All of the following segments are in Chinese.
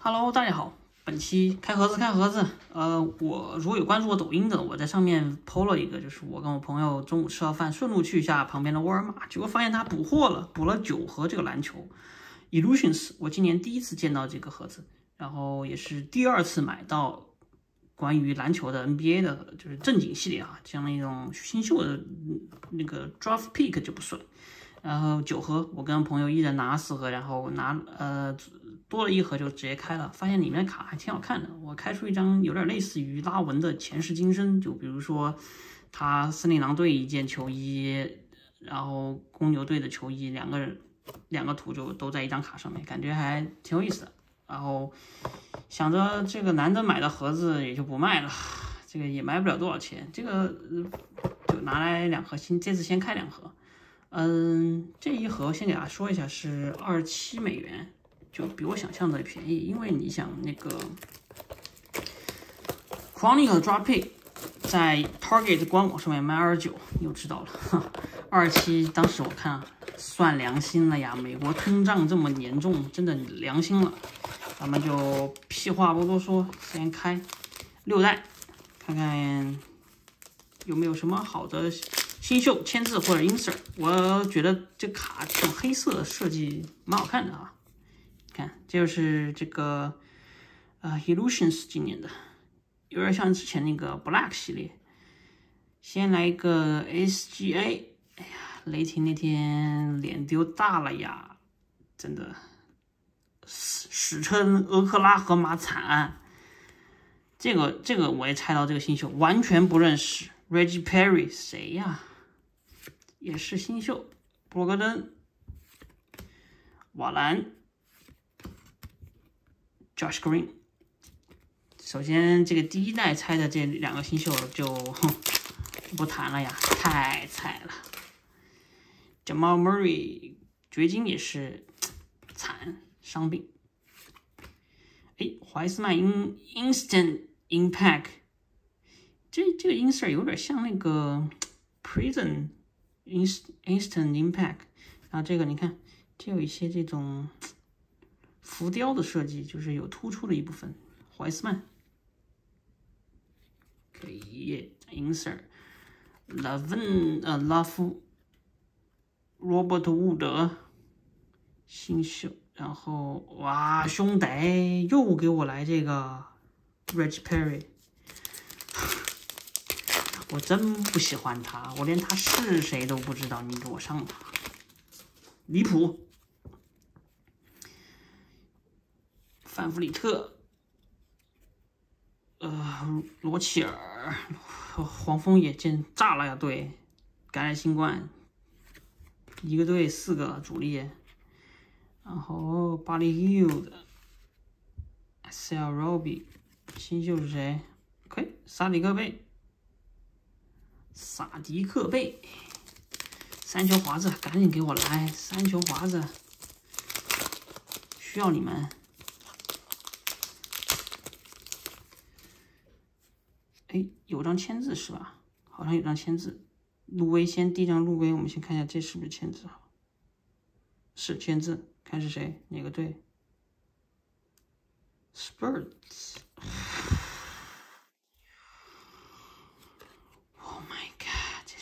Hello，大家好，本期开盒子开盒子。呃，我如果有关注我抖音的，我在上面 PO 了一个，就是我跟我朋友中午吃完饭，顺路去一下旁边的沃尔玛，结果发现他补货了，补了九盒这个篮球 Illusions。我今年第一次见到这个盒子，然后也是第二次买到关于篮球的 NBA 的，就是正经系列啊，像那种新秀的那个 Draft Pick 就不算。然后九盒，我跟朋友一人拿四盒，然后拿呃多了一盒就直接开了，发现里面的卡还挺好看的。我开出一张有点类似于拉文的前世今生，就比如说他森林狼队一件球衣，然后公牛队的球衣，两个两个图就都在一张卡上面，感觉还挺有意思的。然后想着这个难得买的盒子也就不卖了，这个也卖不了多少钱，这个就拿来两盒，先这次先开两盒。嗯，这一盒先给大家说一下是二十七美元，就比我想象的便宜。因为你想那个 Chronicle Drop Pick 在 Target 官网上面卖二十九，你就知道了。二十七，当时我看算良心了呀，美国通胀这么严重，真的良心了。咱们就屁话不多说，先开六代，看看有没有什么好的。新秀签字或者 insert，我觉得这卡这种黑色的设计蛮好看的啊。看，这就是这个呃 Illusions 今年的，有点像之前那个 Black 系列。先来一个 SGA，哎呀，雷霆那天脸丢大了呀，真的史史称俄克拉荷马惨案。这个这个我也猜到这个新秀完全不认识，Reggie Perry 谁呀？也是新秀，博格登、瓦兰、Josh Green。首先，这个第一代猜的这两个新秀就不谈了呀，太菜了。Jamal Murray 掘金也是惨，伤病。哎，怀斯曼 In Instant Impact，这这个 insert 有点像那个 Prison。Instant Impact，然后这个你看，这有一些这种浮雕的设计，就是有突出的一部分。怀斯曼。可以 Insert，Levin 呃拉夫，Robert 伍德新秀，然后哇兄弟又给我来这个 Rich Perry。我真不喜欢他，我连他是谁都不知道。你给我上他，离谱！范弗里特，呃，罗齐尔，黄蜂也见炸了呀！对，感染新冠，一个队四个主力，然后巴里 Hill 的，Sal Roby，新秀是谁？可以，萨里戈贝。萨迪克贝，三球华子，赶紧给我来三球华子，需要你们。哎，有张签字是吧？好像有张签字。路威先递张路威，我们先看一下这是不是签字啊是签字，看是谁，哪个队？Spurs。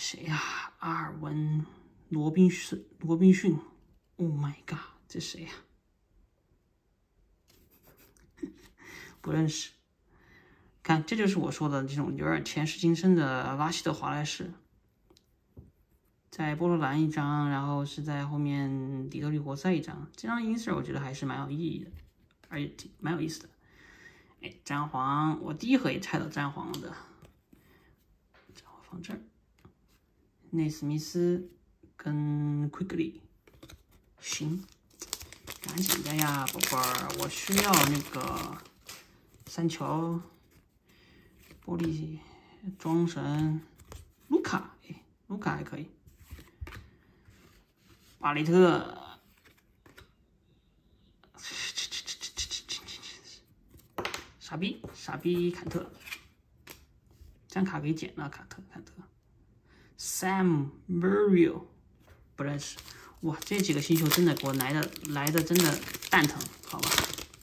谁呀？阿尔文·罗宾逊，罗宾逊。Oh my god，这谁呀？不认识。看，这就是我说的这种有点前世今生的拉希德·华莱士，在波罗兰一张，然后是在后面底特律活塞一张。这张 insert 我觉得还是蛮有意义的，而且挺蛮有意思的。哎，詹皇，我第一盒也拆到詹皇了的。詹皇放这儿。内斯密斯跟 Quickly，行，赶紧的呀，宝贝儿，我需要那个三球玻璃装神卢卡，哎，卢卡还可以，巴雷特，傻逼傻逼坎特，将卡给剪了，坎特坎特。Sam Muriel 不认识，哇，这几个星球真的给我来的来的真的蛋疼，好吧，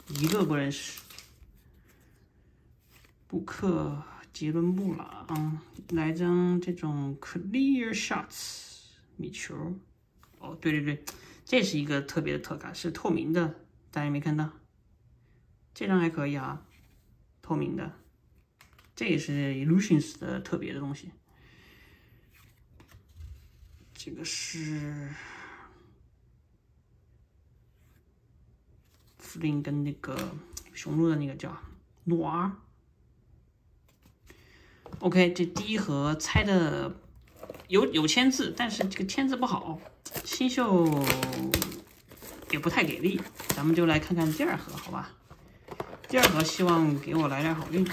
一个不认识。布克、杰伦布朗，来张这种 Clear Shots 米球。哦，对对对，这是一个特别的特卡，是透明的，大家没看到？这张还可以啊，透明的。这也是 Illusions 的特别的东西。这个是弗林跟那个雄鹿的那个叫诺尔。OK，这第一盒拆的有有签字，但是这个签字不好，新秀也不太给力。咱们就来看看第二盒，好吧？第二盒希望给我来点好运。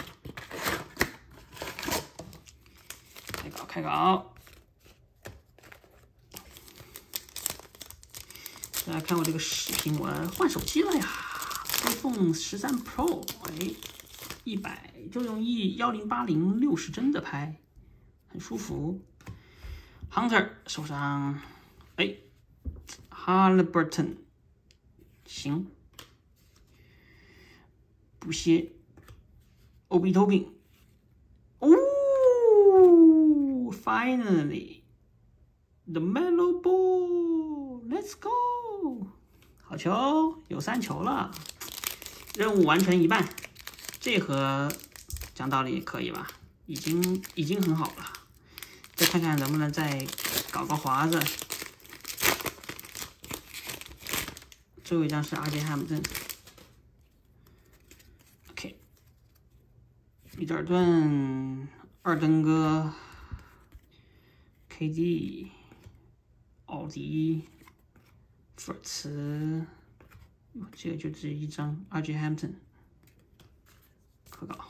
开搞开搞。大家看我这个视频，我换手机了呀，iPhone 十三 Pro，哎，一百就用一幺零八零六十帧的拍，很舒服。Hunter 手上，哎，Halliburton，行，不歇 O B Topping，哦，Finally，The Mellow Ball，Let's go。好球，有三球了，任务完成一半。这盒讲道理可以吧？已经已经很好了，再看看能不能再搞个华子。最后一张是阿杰汉姆顿，OK，米德尔顿、二登哥、KD、奥迪。福尔茨，这个就只有一张。R.J. Hampton，可搞。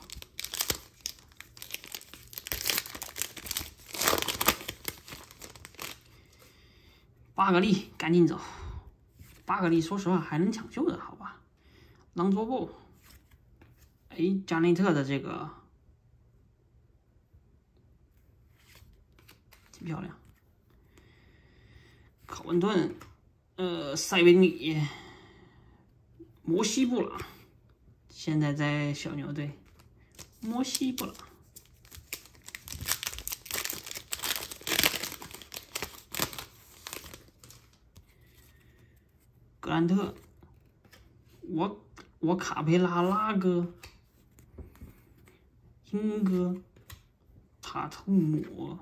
巴格力，赶紧走。巴格力，说实话还能抢救的，好吧？狼卓布，哎，加内特的这个挺漂亮。考文顿。呃，塞维里、摩西布朗，现在在小牛队。摩西布朗，格兰特，我我卡佩拉拉哥，英哥，塔图姆，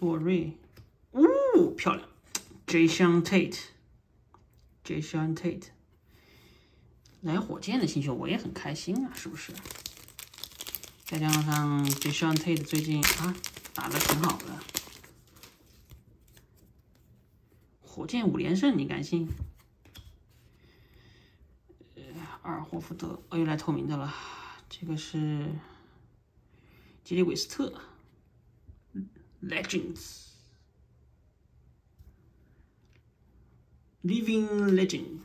洛瑞，呜，漂亮。Jason Tate，Jason Tate，来火箭的新秀我也很开心啊，是不是？再加上 Jason Tate 最近啊打的挺好的，火箭五连胜，你敢信？呃，阿尔霍福德，哦，又来透明的了，这个是杰里韦斯特，Legends。Living Legend，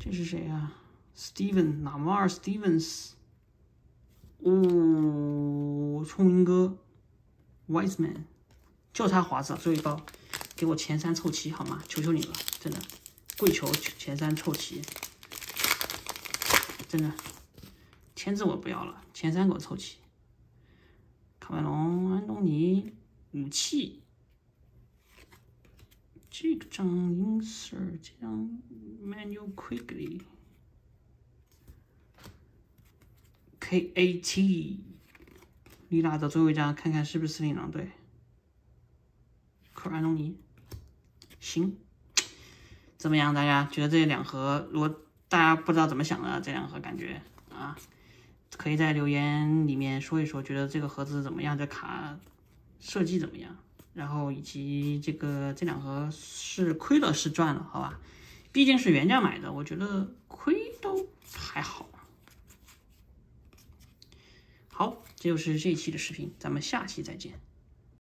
这是谁啊？Steven Lamar Stevens，哦，聪明哥，Wiseman，就差华子最后一包，给我前三凑齐好吗？求求你了，真的，跪求前三凑齐，真的，签字我不要了，前三给我凑齐。卡梅隆、安东尼、武器。这个张 insert，这张 manual quickly，KAT，利拉德最后一张，看看是不是斯林狼队。科尔安东尼，行，怎么样？大家觉得这两盒，如果大家不知道怎么想的，这两盒感觉啊，可以在留言里面说一说，觉得这个盒子怎么样？这卡设计怎么样？然后以及这个这两盒是亏了是赚了，好吧？毕竟是原价买的，我觉得亏都还好。好，这就是这一期的视频，咱们下期再见。